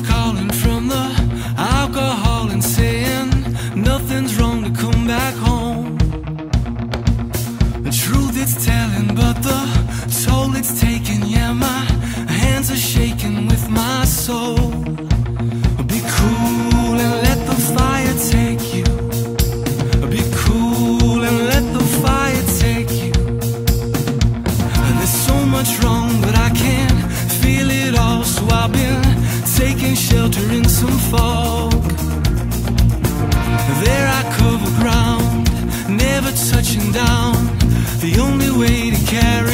comes crashing down. The only way to carry.